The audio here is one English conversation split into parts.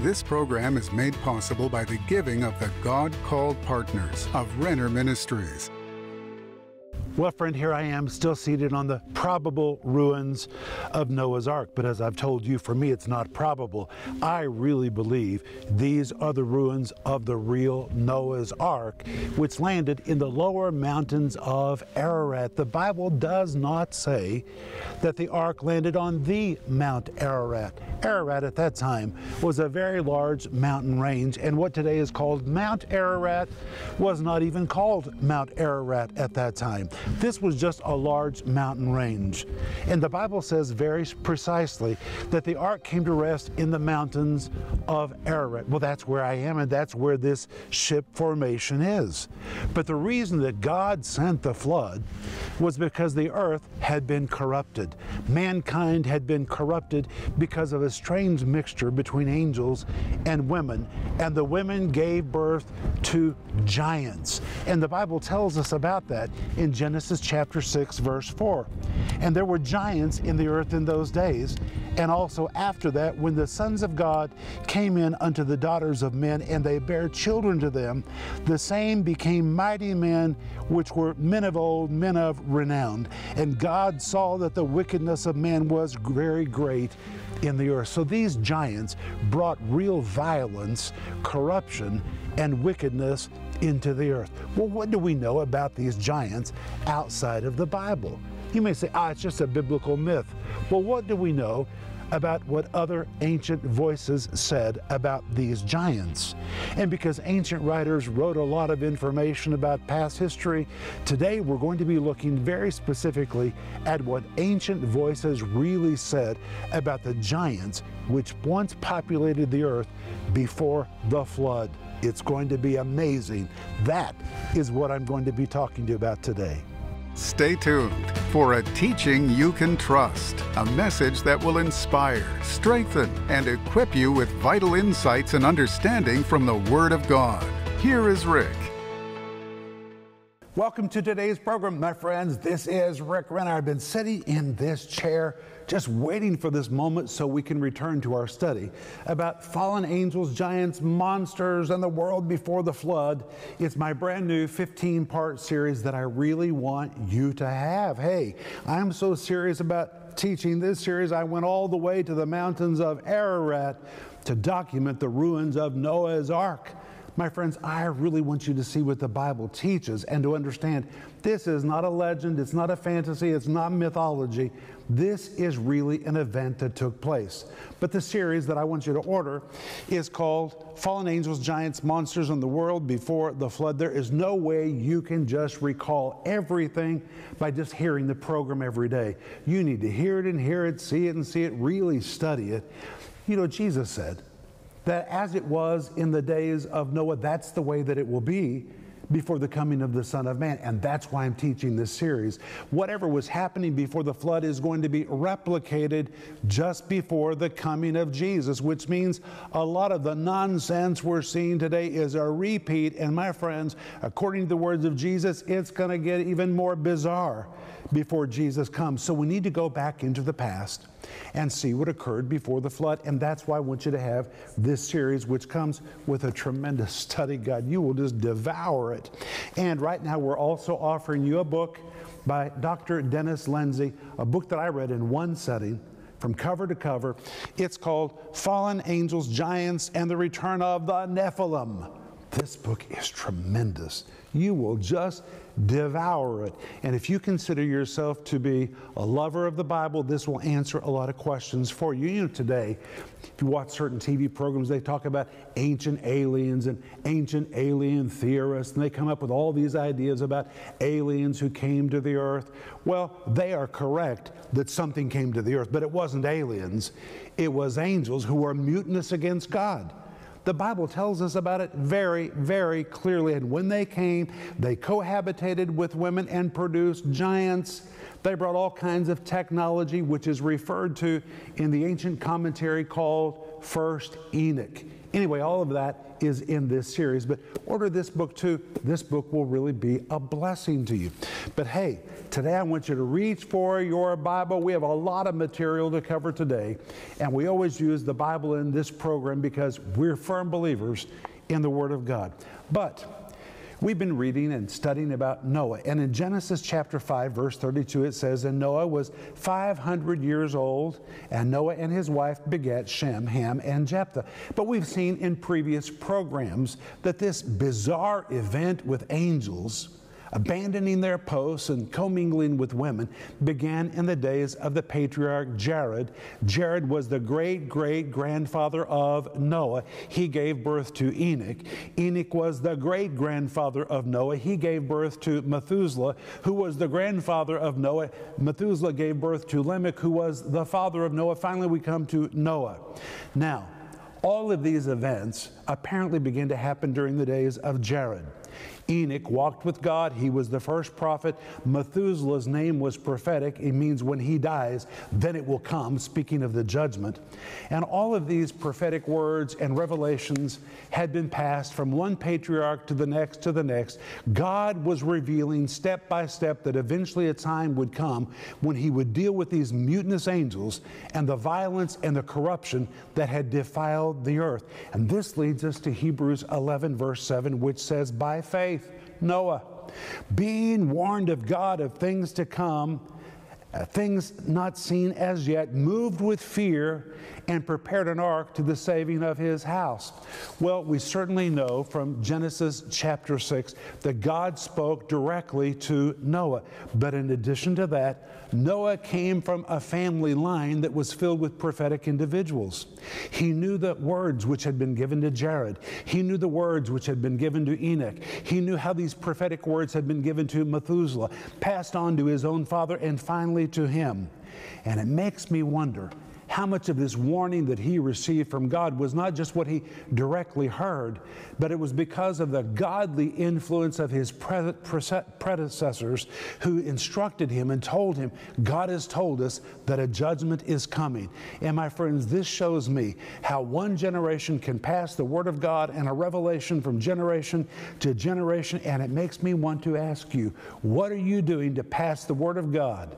This program is made possible by the giving of the God called partners of Renner Ministries. Well, friend, here I am still seated on the probable ruins of Noah's Ark. But as I've told you, for me, it's not probable. I really believe these are the ruins of the real Noah's Ark, which landed in the lower mountains of Ararat. The Bible does not say that the ark landed on the Mount Ararat. Ararat at that time was a very large mountain range, and what today is called Mount Ararat was not even called Mount Ararat at that time. This was just a large mountain range. And the Bible says very precisely that the ark came to rest in the mountains of Ararat. Well, that's where I am, and that's where this ship formation is. But the reason that God sent the flood was because the earth had been corrupted. Mankind had been corrupted because of a strange mixture between angels and women, and the women gave birth to giants. And the Bible tells us about that in Genesis chapter 6, verse 4. And there were giants in the earth in those days, and also after that, when the sons of God came in unto the daughters of men, and they bare children to them, the same became mighty men, which were men of old, men of renown. And God saw that the wickedness of man was very great in the earth. So these giants brought real violence, corruption, and wickedness into the earth. Well, what do we know about these giants outside of the Bible? You may say, ah, it's just a biblical myth. Well, what do we know about what other ancient voices said about these giants. And because ancient writers wrote a lot of information about past history, today we're going to be looking very specifically at what ancient voices really said about the giants which once populated the earth before the flood. It's going to be amazing. That is what I'm going to be talking to you about today. Stay tuned for a teaching you can trust, a message that will inspire, strengthen, and equip you with vital insights and understanding from the Word of God. Here is Rick. Welcome to today's program, my friends. This is Rick Renner. I've been sitting in this chair just waiting for this moment so we can return to our study about fallen angels, giants, monsters, and the world before the flood. It's my brand new 15 part series that I really want you to have. Hey, I'm so serious about teaching this series. I went all the way to the mountains of Ararat to document the ruins of Noah's Ark. My friends, I really want you to see what the Bible teaches and to understand this is not a legend, it's not a fantasy, it's not mythology. This is really an event that took place. But the series that I want you to order is called Fallen Angels, Giants, Monsters in the World Before the Flood. There is no way you can just recall everything by just hearing the program every day. You need to hear it and hear it, see it and see it, really study it. You know, Jesus said, that as it was in the days of Noah, that's the way that it will be before the coming of the Son of Man. And that's why I'm teaching this series. Whatever was happening before the flood is going to be replicated just before the coming of Jesus, which means a lot of the nonsense we're seeing today is a repeat. And my friends, according to the words of Jesus, it's going to get even more bizarre before Jesus comes. So we need to go back into the past and see what occurred before the flood. And that's why I want you to have this series, which comes with a tremendous study guide. You will just devour it. And right now, we're also offering you a book by Dr. Dennis Lindsey, a book that I read in one setting from cover to cover. It's called Fallen Angels, Giants, and the Return of the Nephilim. This book is tremendous. You will just devour it. And if you consider yourself to be a lover of the Bible, this will answer a lot of questions for you. You know, today, if you watch certain TV programs, they talk about ancient aliens and ancient alien theorists, and they come up with all these ideas about aliens who came to the earth. Well, they are correct that something came to the earth, but it wasn't aliens, it was angels who were mutinous against God. The Bible tells us about it very, very clearly. And when they came, they cohabitated with women and produced giants. They brought all kinds of technology, which is referred to in the ancient commentary called First Enoch. Anyway, all of that is in this series, but order this book too. This book will really be a blessing to you. But hey, today I want you to reach for your Bible. We have a lot of material to cover today, and we always use the Bible in this program because we're firm believers in the Word of God. But We've been reading and studying about Noah. And in Genesis chapter 5, verse 32, it says, And Noah was 500 years old, and Noah and his wife begat Shem, Ham, and Japheth. But we've seen in previous programs that this bizarre event with angels abandoning their posts and commingling with women, began in the days of the patriarch Jared. Jared was the great great grandfather of Noah. He gave birth to Enoch. Enoch was the great grandfather of Noah. He gave birth to Methuselah, who was the grandfather of Noah. Methuselah gave birth to Lamech, who was the father of Noah. Finally, we come to Noah. Now, all of these events apparently begin to happen during the days of Jared. Enoch walked with God. He was the first prophet. Methuselah's name was prophetic. It means when he dies, then it will come, speaking of the judgment. And all of these prophetic words and revelations had been passed from one patriarch to the next to the next. God was revealing step by step that eventually a time would come when he would deal with these mutinous angels and the violence and the corruption that had defiled the earth. And this leads us to Hebrews 11, verse 7, which says, By faith, faith, Noah, being warned of God of things to come, uh, things not seen as yet, moved with fear and prepared an ark to the saving of his house. Well, we certainly know from Genesis chapter 6 that God spoke directly to Noah. But in addition to that, Noah came from a family line that was filled with prophetic individuals. He knew the words which had been given to Jared, he knew the words which had been given to Enoch, he knew how these prophetic words had been given to Methuselah, passed on to his own father, and finally to him. And it makes me wonder how much of this warning that he received from God was not just what he directly heard, but it was because of the godly influence of his predecessors who instructed him and told him, God has told us that a judgment is coming. And my friends, this shows me how one generation can pass the Word of God and a revelation from generation to generation. And it makes me want to ask you, what are you doing to pass the Word of God?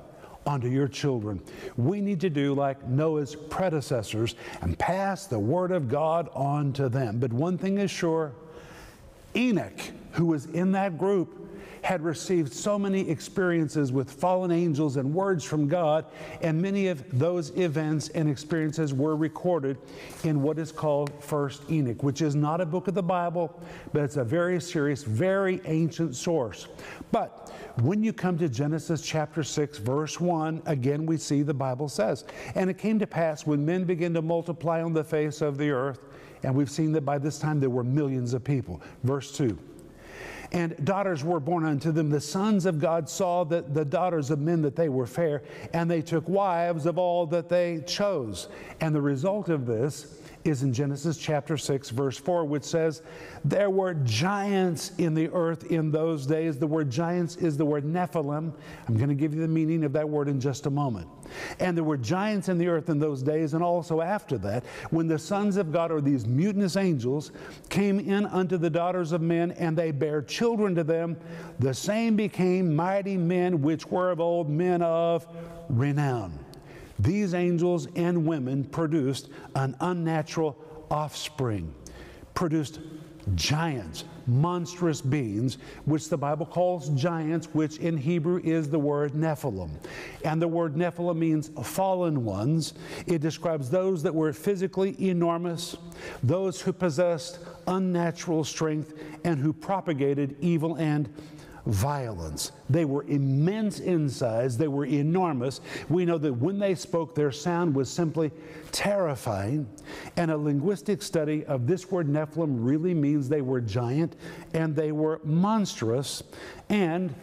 Onto your children. We need to do like Noah's predecessors and pass the Word of God on to them. But one thing is sure Enoch, who was in that group, had received so many experiences with fallen angels and words from God, and many of those events and experiences were recorded in what is called First Enoch, which is not a book of the Bible, but it's a very serious, very ancient source. But when you come to Genesis chapter 6, verse 1, again we see the Bible says, And it came to pass when men began to multiply on the face of the earth, and we've seen that by this time there were millions of people. Verse 2 and daughters were born unto them. The sons of God saw that the daughters of men that they were fair, and they took wives of all that they chose. And the result of this is in Genesis chapter 6, verse 4, which says, There were giants in the earth in those days. The word giants is the word Nephilim. I'm going to give you the meaning of that word in just a moment. And there were giants in the earth in those days, and also after that, when the sons of God, or these mutinous angels, came in unto the daughters of men, and they bare children to them, the same became mighty men which were of old men of renown. These angels and women produced an unnatural offspring, produced giants, monstrous beings, which the Bible calls giants, which in Hebrew is the word Nephilim. And the word Nephilim means fallen ones. It describes those that were physically enormous, those who possessed unnatural strength, and who propagated evil and violence. They were immense in size, they were enormous. We know that when they spoke, their sound was simply terrifying. And a linguistic study of this word Nephilim really means they were giant and they were monstrous and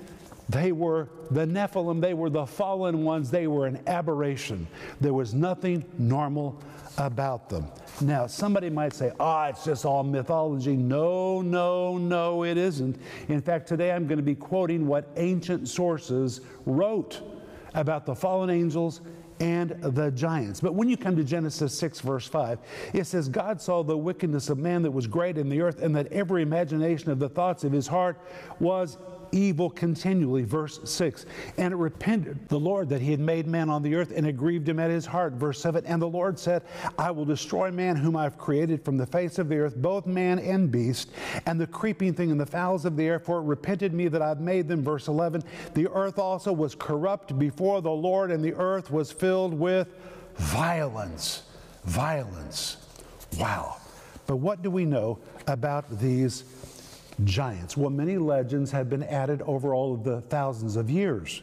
they were the Nephilim, they were the fallen ones, they were an aberration. There was nothing normal about them. Now, somebody might say, ah, oh, it's just all mythology. No, no, no, it isn't. In fact, today I'm going to be quoting what ancient sources wrote about the fallen angels and the giants. But when you come to Genesis 6, verse 5, it says, God saw the wickedness of man that was great in the earth, and that every imagination of the thoughts of his heart was evil continually. Verse 6. And it repented the Lord that he had made man on the earth, and it grieved him at his heart. Verse 7. And the Lord said, I will destroy man whom I've created from the face of the earth, both man and beast, and the creeping thing and the fowls of the air, for it repented me that I've made them. Verse 11. The earth also was corrupt before the Lord, and the earth was filled with violence. Violence. Wow. But what do we know about these giants? Well, many legends have been added over all of the thousands of years.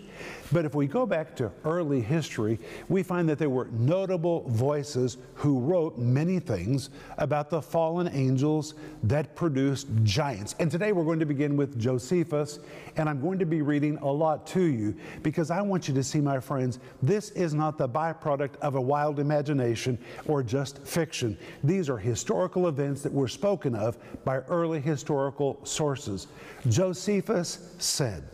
But if we go back to early history, we find that there were notable voices who wrote many things about the fallen angels that produced giants. And today we're going to begin with Josephus, and I'm going to be reading a lot to you because I want you to see, my friends, this is not the byproduct of a wild imagination or just fiction. These are historical events that were spoken of by early historical sources. Josephus said,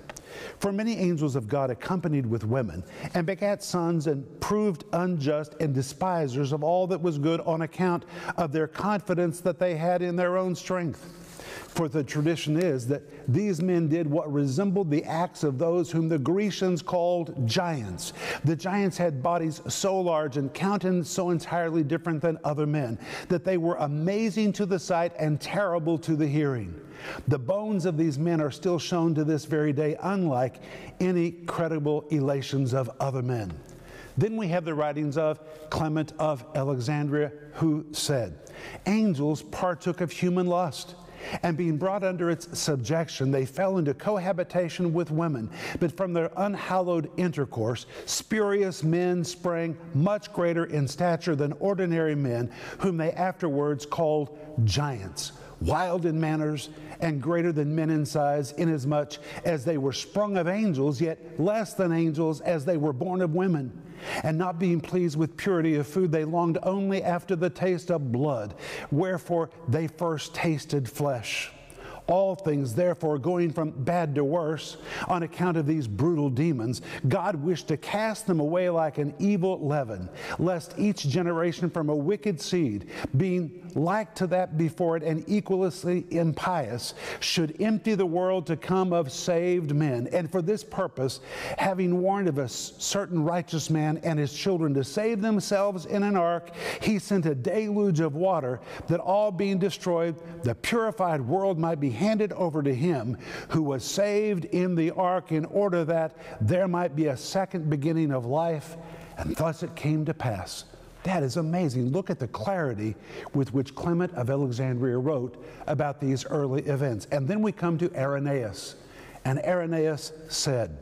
for many angels of God accompanied with women, and begat sons, and proved unjust and despisers of all that was good on account of their confidence that they had in their own strength. For the tradition is that these men did what resembled the acts of those whom the Grecians called giants. The giants had bodies so large and countenance so entirely different than other men that they were amazing to the sight and terrible to the hearing. The bones of these men are still shown to this very day, unlike any credible elations of other men. Then we have the writings of Clement of Alexandria, who said, Angels partook of human lust. And being brought under its subjection, they fell into cohabitation with women. But from their unhallowed intercourse, spurious men sprang much greater in stature than ordinary men, whom they afterwards called giants wild in manners, and greater than men in size, inasmuch as they were sprung of angels, yet less than angels, as they were born of women. And not being pleased with purity of food, they longed only after the taste of blood, wherefore they first tasted flesh. All things, therefore, going from bad to worse on account of these brutal demons, God wished to cast them away like an evil leaven, lest each generation from a wicked seed, being like to that before it and equally impious, should empty the world to come of saved men. And for this purpose, having warned of a certain righteous man and his children to save themselves in an ark, he sent a deluge of water that all being destroyed, the purified world might be handed over to him who was saved in the ark in order that there might be a second beginning of life. And thus it came to pass. That is amazing. Look at the clarity with which Clement of Alexandria wrote about these early events. And then we come to Irenaeus. And Irenaeus said,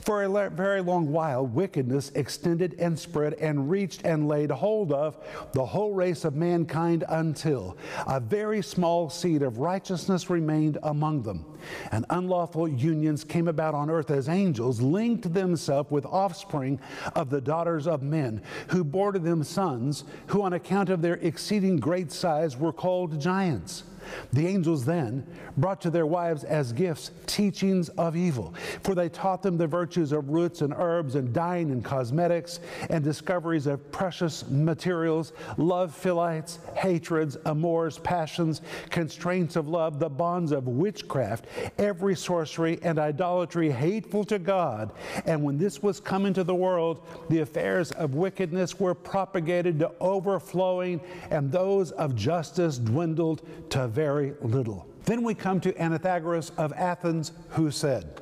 for a very long while, wickedness extended and spread and reached and laid hold of the whole race of mankind until a very small seed of righteousness remained among them. And unlawful unions came about on earth as angels linked themselves with offspring of the daughters of men, who bore to them sons, who on account of their exceeding great size were called giants. The angels then brought to their wives as gifts teachings of evil, for they taught them the virtues of roots and herbs and dyeing and cosmetics and discoveries of precious materials, love philtres, hatreds, amours, passions, constraints of love, the bonds of witchcraft, every sorcery and idolatry hateful to God. And when this was come into the world, the affairs of wickedness were propagated to overflowing, and those of justice dwindled to very little. Then we come to Anaxagoras of Athens, who said,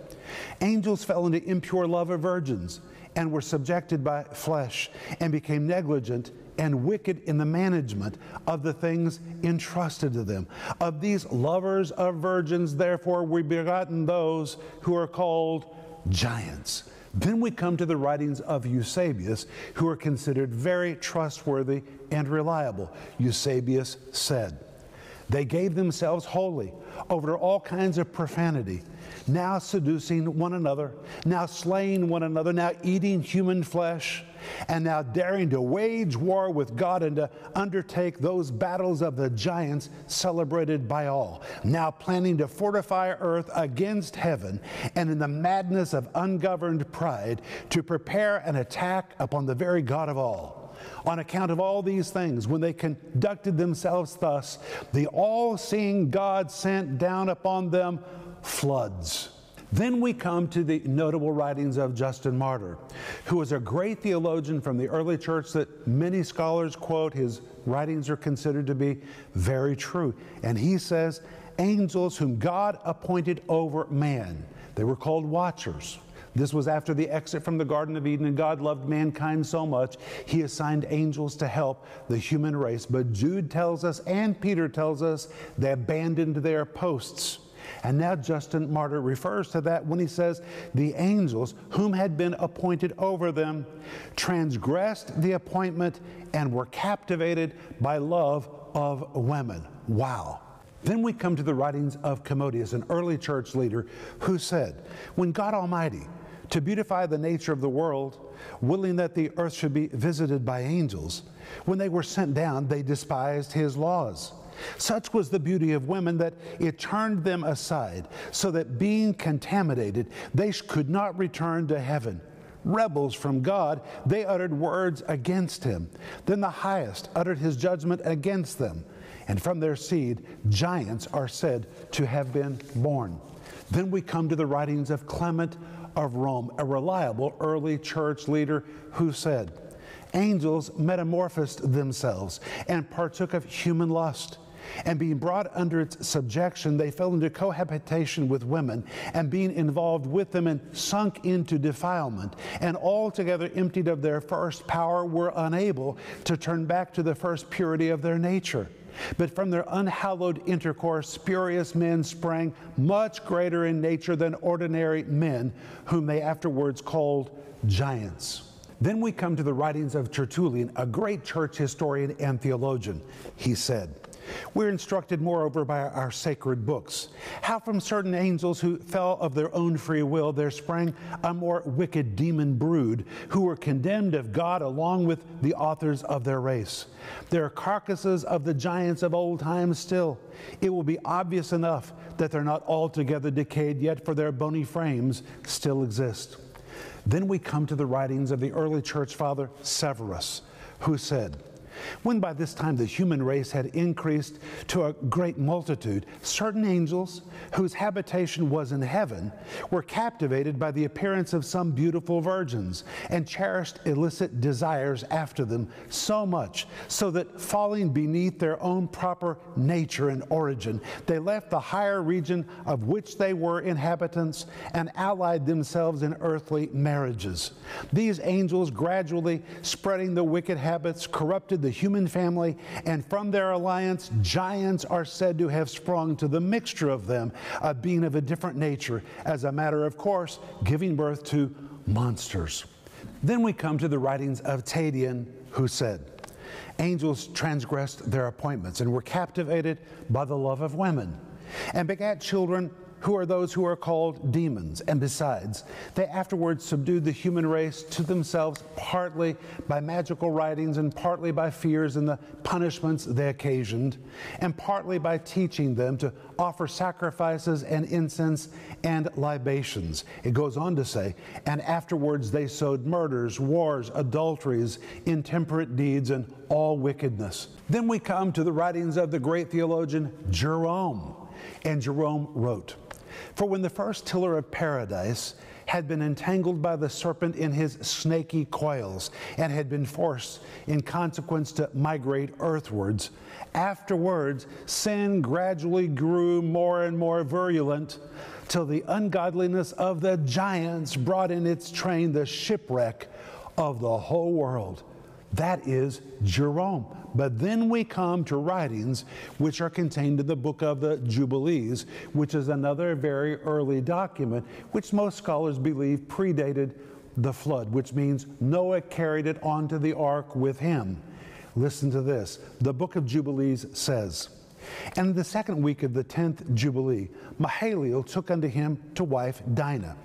Angels fell into impure love of virgins and were subjected by flesh and became negligent and wicked in the management of the things entrusted to them. Of these lovers of virgins, therefore, we begotten those who are called giants. Then we come to the writings of Eusebius, who are considered very trustworthy and reliable. Eusebius said, they gave themselves wholly over to all kinds of profanity, now seducing one another, now slaying one another, now eating human flesh, and now daring to wage war with God and to undertake those battles of the giants celebrated by all, now planning to fortify earth against heaven, and in the madness of ungoverned pride, to prepare an attack upon the very God of all. On account of all these things, when they conducted themselves thus, the all seeing God sent down upon them floods. Then we come to the notable writings of Justin Martyr, who was a great theologian from the early church that many scholars quote. His writings are considered to be very true. And he says, Angels whom God appointed over man, they were called watchers. This was after the exit from the Garden of Eden, and God loved mankind so much, he assigned angels to help the human race. But Jude tells us, and Peter tells us, they abandoned their posts. And now Justin Martyr refers to that when he says, The angels, whom had been appointed over them, transgressed the appointment and were captivated by love of women. Wow. Then we come to the writings of Commodius, an early church leader, who said, When God Almighty, to beautify the nature of the world, willing that the earth should be visited by angels, when they were sent down, they despised his laws. Such was the beauty of women that it turned them aside, so that being contaminated, they could not return to heaven. Rebels from God, they uttered words against him. Then the highest uttered his judgment against them, and from their seed, giants are said to have been born. Then we come to the writings of Clement of Rome, a reliable early church leader who said, Angels metamorphosed themselves and partook of human lust and being brought under its subjection, they fell into cohabitation with women, and being involved with them and sunk into defilement, and altogether emptied of their first power, were unable to turn back to the first purity of their nature. But from their unhallowed intercourse, spurious men sprang much greater in nature than ordinary men, whom they afterwards called giants. Then we come to the writings of Tertullian, a great church historian and theologian. He said, we're instructed, moreover, by our sacred books, how from certain angels who fell of their own free will there sprang a more wicked demon brood, who were condemned of God along with the authors of their race. They are carcasses of the giants of old times still. It will be obvious enough that they're not altogether decayed yet, for their bony frames still exist. Then we come to the writings of the early church father Severus, who said, when by this time the human race had increased to a great multitude, certain angels, whose habitation was in heaven, were captivated by the appearance of some beautiful virgins and cherished illicit desires after them so much, so that falling beneath their own proper nature and origin, they left the higher region of which they were inhabitants and allied themselves in earthly marriages. These angels, gradually spreading the wicked habits, corrupted the the human family, and from their alliance, giants are said to have sprung to the mixture of them, a being of a different nature, as a matter of course, giving birth to monsters. Then we come to the writings of Tatian, who said, Angels transgressed their appointments and were captivated by the love of women, and begat children who are those who are called demons. And besides, they afterwards subdued the human race to themselves, partly by magical writings and partly by fears and the punishments they occasioned, and partly by teaching them to offer sacrifices and incense and libations. It goes on to say, and afterwards they sowed murders, wars, adulteries, intemperate deeds, and all wickedness. Then we come to the writings of the great theologian Jerome. And Jerome wrote, for when the first tiller of paradise had been entangled by the serpent in his snaky coils and had been forced in consequence to migrate earthwards, afterwards sin gradually grew more and more virulent till the ungodliness of the giants brought in its train the shipwreck of the whole world. That is Jerome. But then we come to writings which are contained in the book of the Jubilees, which is another very early document, which most scholars believe predated the flood, which means Noah carried it onto the ark with him. Listen to this. The book of Jubilees says, And in the second week of the tenth Jubilee, Mahalalel took unto him to wife Dinah.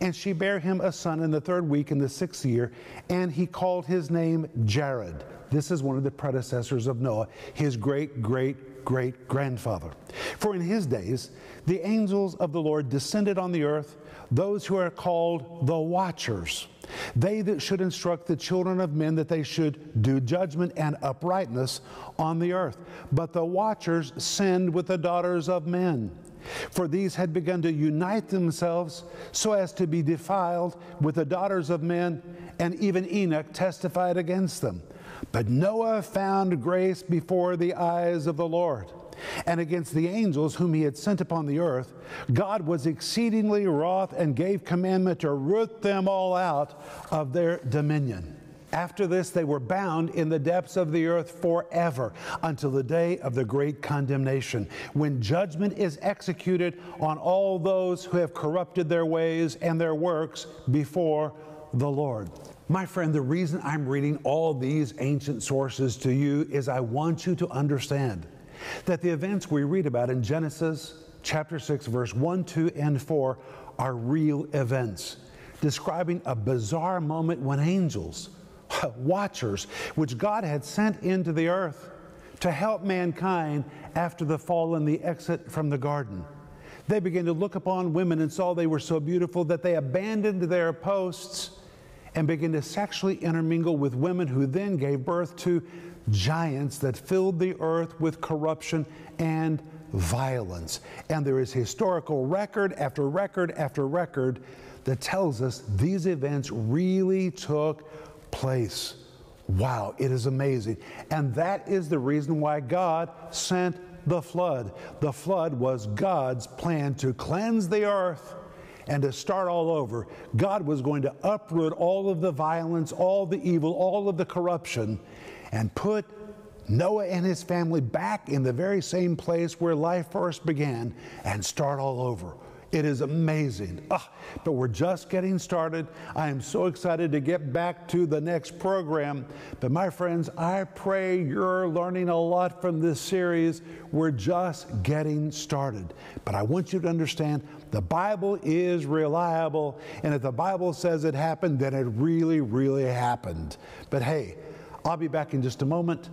And she bare him a son in the third week in the sixth year, and he called his name Jared. This is one of the predecessors of Noah, his great, great, great grandfather. For in his days, the angels of the Lord descended on the earth, those who are called the watchers. They that should instruct the children of men that they should do judgment and uprightness on the earth. But the watchers sinned with the daughters of men. For these had begun to unite themselves so as to be defiled with the daughters of men, and even Enoch testified against them. But Noah found grace before the eyes of the Lord. And against the angels whom he had sent upon the earth, God was exceedingly wroth and gave commandment to root them all out of their dominion. After this, they were bound in the depths of the earth forever until the day of the great condemnation, when judgment is executed on all those who have corrupted their ways and their works before the Lord. My friend, the reason I'm reading all these ancient sources to you is I want you to understand that the events we read about in Genesis chapter 6, verse 1, 2, and 4 are real events, describing a bizarre moment when angels, watchers, which God had sent into the earth to help mankind after the fall and the exit from the garden. They began to look upon women and saw they were so beautiful that they abandoned their posts and began to sexually intermingle with women who then gave birth to giants that filled the earth with corruption and violence. And there is historical record after record after record that tells us these events really took place. Wow, it is amazing. And that is the reason why God sent the flood. The flood was God's plan to cleanse the earth and to start all over. God was going to uproot all of the violence, all the evil, all of the corruption, and put Noah and his family back in the very same place where life first began and start all over. It is amazing. Ah, but we're just getting started. I am so excited to get back to the next program. But my friends, I pray you're learning a lot from this series. We're just getting started. But I want you to understand the Bible is reliable. And if the Bible says it happened, then it really, really happened. But hey, I'll be back in just a moment,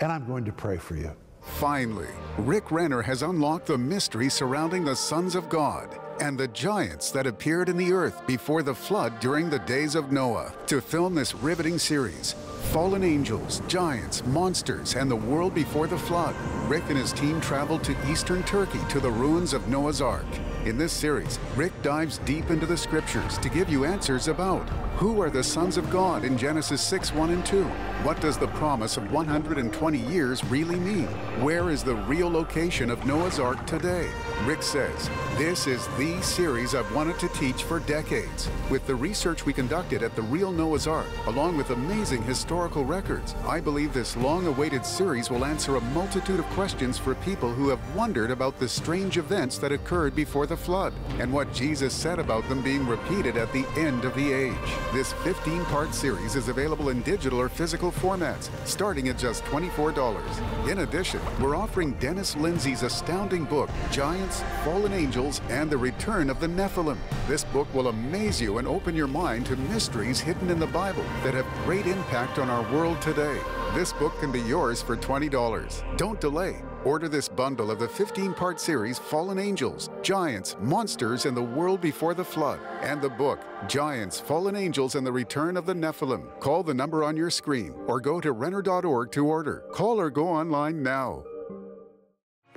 and I'm going to pray for you. Finally, Rick Renner has unlocked the mystery surrounding the sons of God and the giants that appeared in the earth before the flood during the days of Noah. To film this riveting series, Fallen Angels, Giants, Monsters, and the World Before the Flood, Rick and his team traveled to eastern Turkey to the ruins of Noah's Ark. In this series, Rick dives deep into the scriptures to give you answers about who are the sons of God in Genesis 6 1 and 2? What does the promise of 120 years really mean? Where is the real location of Noah's Ark today? Rick says, This is the series I've wanted to teach for decades. With the research we conducted at the real Noah's Ark, along with amazing historical records, I believe this long awaited series will answer a multitude of questions for people who have wondered about the strange events that occurred before the flood and what Jesus said about them being repeated at the end of the age. This 15 part series is available in digital or physical formats, starting at just $24. In addition, we're offering Dennis Lindsey's astounding book, Giants, Fallen Angels, and the Return of the Nephilim. This book will amaze you and open your mind to mysteries hidden in the Bible that have great impact on our world today. This book can be yours for $20. Don't delay. Order this bundle of the 15 part series Fallen Angels, Giants, Monsters, and the World Before the Flood, and the book Giants, Fallen Angels, and the Return of the Nephilim. Call the number on your screen or go to Renner.org to order. Call or go online now.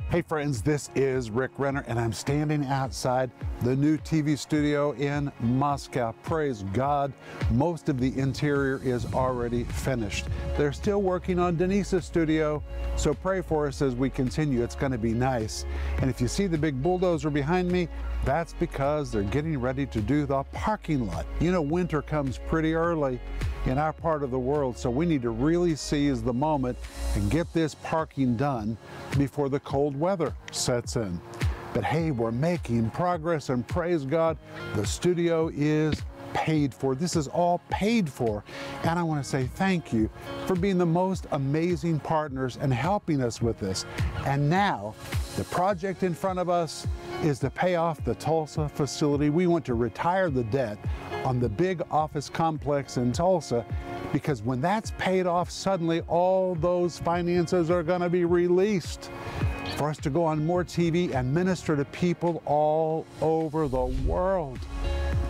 Hey friends, this is Rick Renner, and I'm standing outside the new TV studio in Moscow. Praise God, most of the interior is already finished. They're still working on Denise's studio, so pray for us as we continue. It's going to be nice. And if you see the big bulldozer behind me, that's because they're getting ready to do the parking lot. You know, winter comes pretty early in our part of the world, so we need to really seize the moment and get this parking done before the cold weather sets in. But hey, we're making progress and praise God, the studio is paid for. This is all paid for. And I want to say thank you for being the most amazing partners and helping us with this. And now, the project in front of us is to pay off the Tulsa facility. We want to retire the debt on the big office complex in Tulsa because when that's paid off, suddenly all those finances are going to be released for us to go on more TV and minister to people all over the world.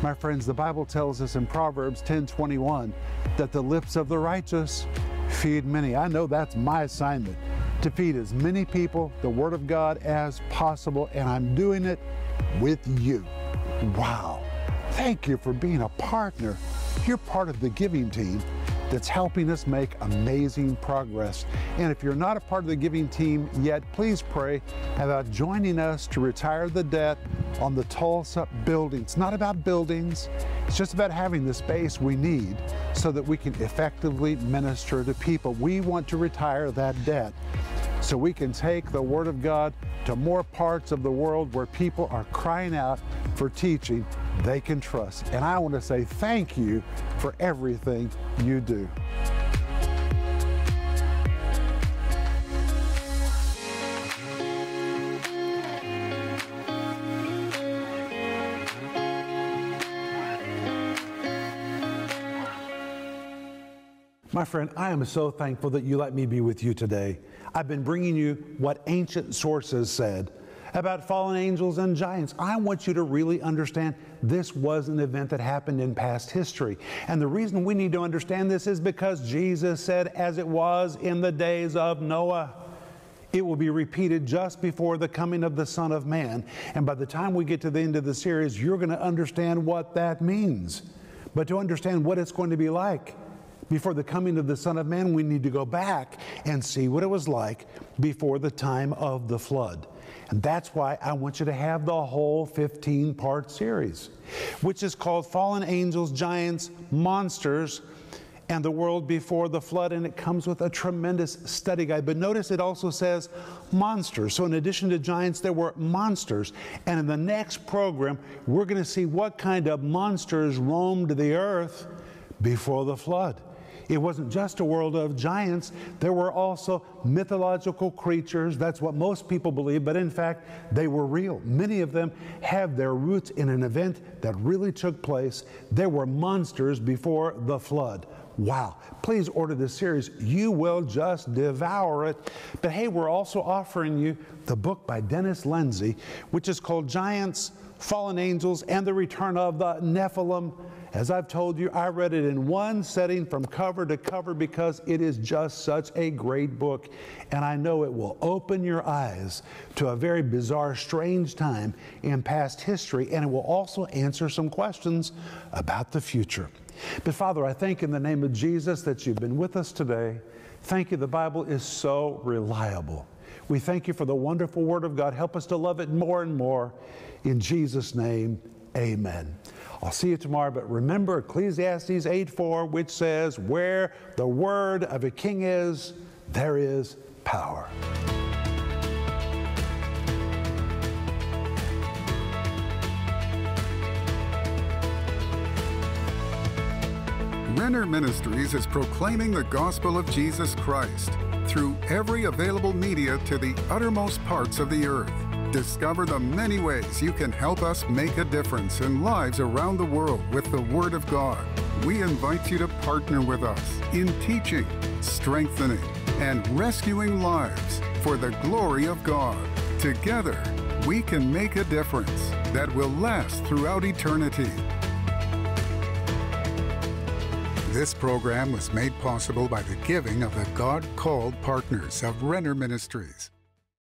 My friends, the Bible tells us in Proverbs 10:21 that the lips of the righteous feed many. I know that's my assignment to feed as many people the Word of God as possible, and I'm doing it with you. Wow. Thank you for being a partner. You're part of the giving team that's helping us make amazing progress. And if you're not a part of the giving team yet, please pray about joining us to retire the debt on the Tulsa building. It's not about buildings, it's just about having the space we need so that we can effectively minister to people. We want to retire that debt so we can take the Word of God to more parts of the world where people are crying out for teaching they can trust. And I want to say thank you for everything you do. My friend, I am so thankful that you let me be with you today. I've been bringing you what ancient sources said about fallen angels and giants. I want you to really understand this was an event that happened in past history. And the reason we need to understand this is because Jesus said, as it was in the days of Noah. It will be repeated just before the coming of the Son of Man. And by the time we get to the end of the series, you're going to understand what that means. But to understand what it's going to be like, before the coming of the Son of Man, we need to go back and see what it was like before the time of the flood. And that's why I want you to have the whole 15 part series, which is called Fallen Angels, Giants, Monsters, and the World Before the Flood. And it comes with a tremendous study guide. But notice it also says monsters. So, in addition to giants, there were monsters. And in the next program, we're going to see what kind of monsters roamed the earth before the flood. It wasn't just a world of giants, there were also mythological creatures. That's what most people believe, but in fact, they were real. Many of them have their roots in an event that really took place. There were monsters before the flood. Wow. Please order this series. You will just devour it. But hey, we're also offering you the book by Dennis Lindsey, which is called Giants, Fallen Angels, and the Return of the Nephilim. As I've told you, I read it in one setting from cover to cover because it is just such a great book. And I know it will open your eyes to a very bizarre, strange time in past history, and it will also answer some questions about the future. But Father, I thank in the name of Jesus that you've been with us today. Thank you, the Bible is so reliable. We thank you for the wonderful Word of God. Help us to love it more and more. In Jesus' name, amen. I'll see you tomorrow, but remember Ecclesiastes 8:4, which says, Where the word of a king is, there is power. Renner Ministries is proclaiming the gospel of Jesus Christ through every available media to the uttermost parts of the earth. Discover the many ways you can help us make a difference in lives around the world with the Word of God. We invite you to partner with us in teaching, strengthening, and rescuing lives for the glory of God. Together, we can make a difference that will last throughout eternity. This program was made possible by the giving of the God called partners of Renner Ministries.